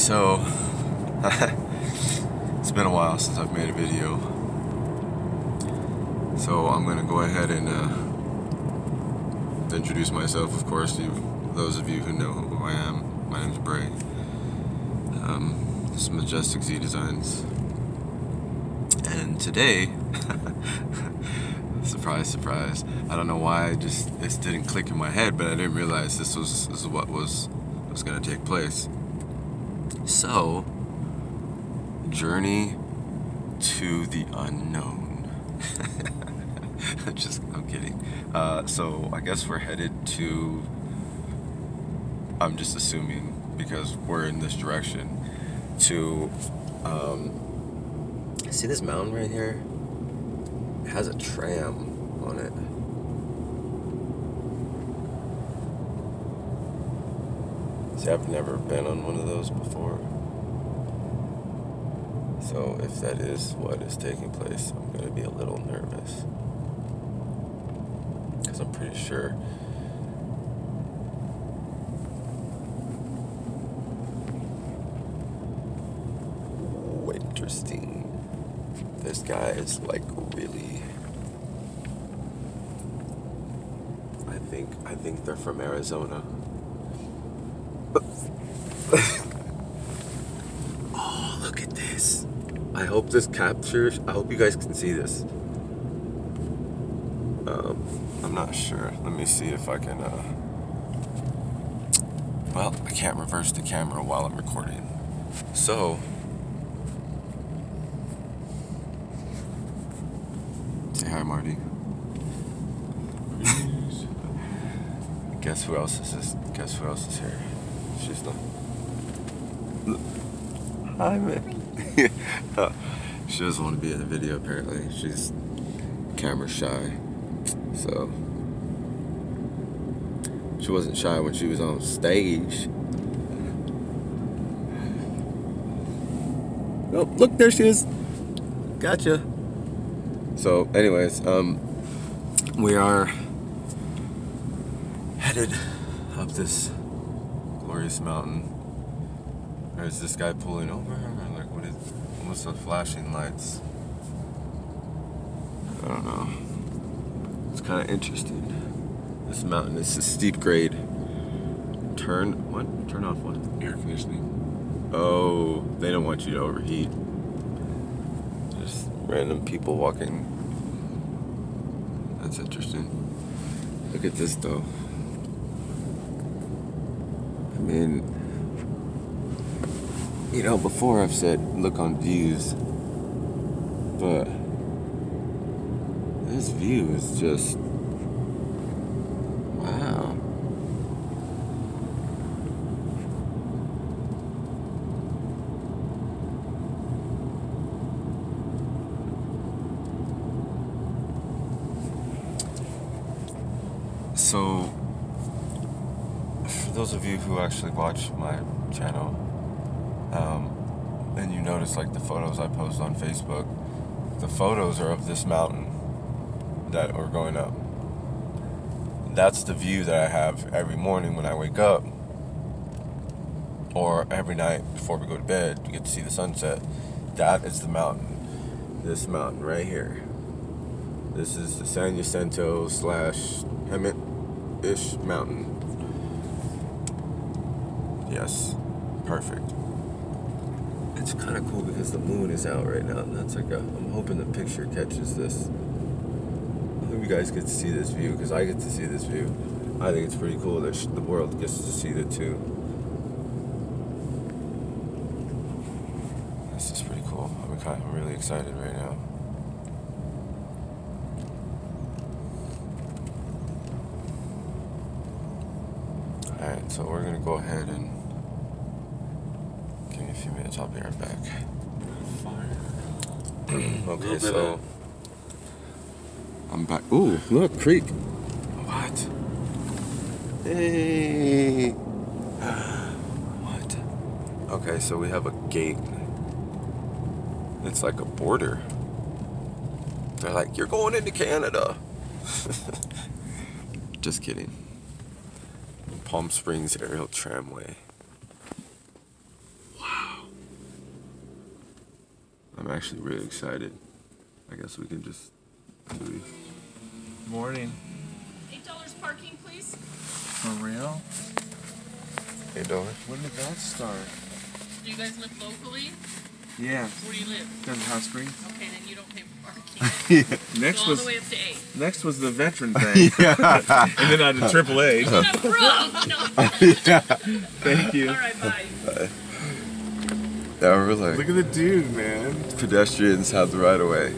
So, it's been a while since I've made a video. So I'm gonna go ahead and uh, introduce myself, of course, to those of you who know who I am. My name's Brae. Um, this is Majestic Z Designs. And today, surprise, surprise, I don't know why I just this didn't click in my head, but I didn't realize this was this is what was was gonna take place. So, journey to the unknown. Just, I'm kidding. Uh, so, I guess we're headed to. I'm just assuming because we're in this direction to. Um, see this mountain right here? It has a tram on it. See, I've never been on one of those before. So if that is what is taking place, I'm going to be a little nervous. Because I'm pretty sure. Interesting. This guy is like really. I think I think they're from Arizona. oh, look at this. I hope this captures. I hope you guys can see this. Um, I'm not sure. Let me see if I can. Uh... Well, I can't reverse the camera while I'm recording. So. Say hi, Marty. Guess who else is this? Guess who else is here? She's not. Hi, man. she doesn't want to be in the video apparently. She's camera shy. So she wasn't shy when she was on stage. Oh, look, there she is. Gotcha. So, anyways, um, we are headed up this glorious mountain. There's this guy pulling over. Like, what is? What's the flashing lights? I don't know. It's kind of interesting. This mountain is a steep grade. Turn what? Turn off what? Air conditioning. Oh, they don't want you to overheat. Just random people walking. That's interesting. Look at this though. Mean, you know, before I've said look on views, but this view is just wow. So, those of you who actually watch my channel, um, and you notice like the photos I post on Facebook, the photos are of this mountain that we're going up. That's the view that I have every morning when I wake up, or every night before we go to bed. You get to see the sunset. That is the mountain. This mountain right here. This is the San Jacinto slash Hemet ish mountain. Yes, perfect. It's kind of cool because the moon is out right now, and that's like a. I'm hoping the picture catches this. I hope you guys get to see this view because I get to see this view. I think it's pretty cool that the world gets to see it too. This is pretty cool. I'm kind of really excited right now. Alright, so we're gonna go ahead and give me a few minutes, I'll be right back. Fire. okay, so of- I'm back. Ooh, look, creek. What? Hey. What? Okay, so we have a gate. It's like a border. They're like, you're going into Canada. Just kidding. Palm Springs Aerial Tramway. Wow. I'm actually really excited. I guess we can just. do Morning. Eight dollars parking, please. For real? Eight dollars. When did that start? Do you guys live locally? Yeah. Where do you live? Desert Hot Springs. Okay, then you don't pay for parking. Next Go all was the way up to eight. next was the veteran thing, yeah. and then I did triple A. I'm broke. Thank you. All right, bye. bye. Yeah, we're like Look at the dude, man. pedestrians have the right of way.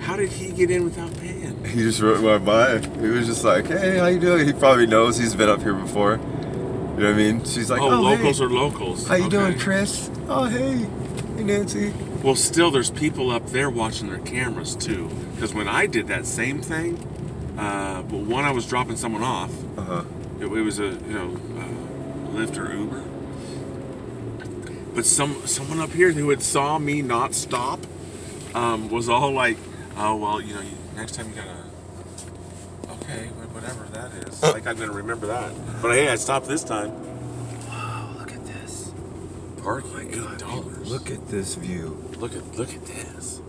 How did he get in without paying? He just rode my by. He was just like, "Hey, how you doing?" He probably knows he's been up here before. You know what I mean? She's like, oh, "Oh, locals hey. are locals. How you Okay. doing, Chris? Oh, hey, hey, Nancy." Well, still, there's people up there watching their cameras too. Because when I did that same thing, uh, but one I was dropping someone off. Uh huh. It, it was a you know uh, Lyft or Uber. But some someone up here who had saw me not stop um, was all like, "Oh well, you know, you, next time you gotta." Okay, whatever that is. like I'm gonna remember that. But hey, I stopped this time. Wow, look at this. Parking eight dollars. Look at this view. look at look at this.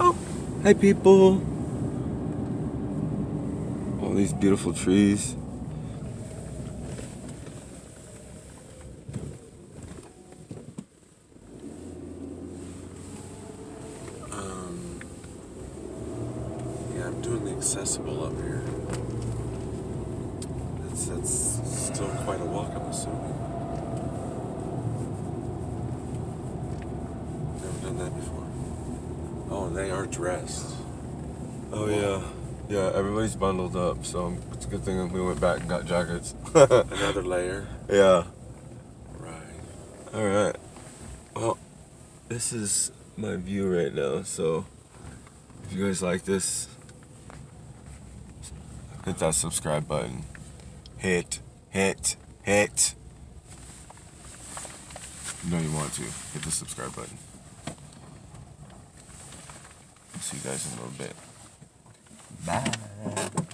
Oh, hi, people. All these beautiful trees. Um, yeah, I'm doing the accessible up here. That's, that's still quite a walk, I'm assuming. Never done that before. Oh, and they are dressed. Oh yeah, yeah. Everybody's bundled up, so it's a good thing we went back and got jackets. Another layer. yeah. Right. All right. Well, this is my view right now. So, if you guys like this, hit that subscribe button. Hit, hit, hit. Know you want to. Hit the subscribe button. See you guys in a little bit. Bye.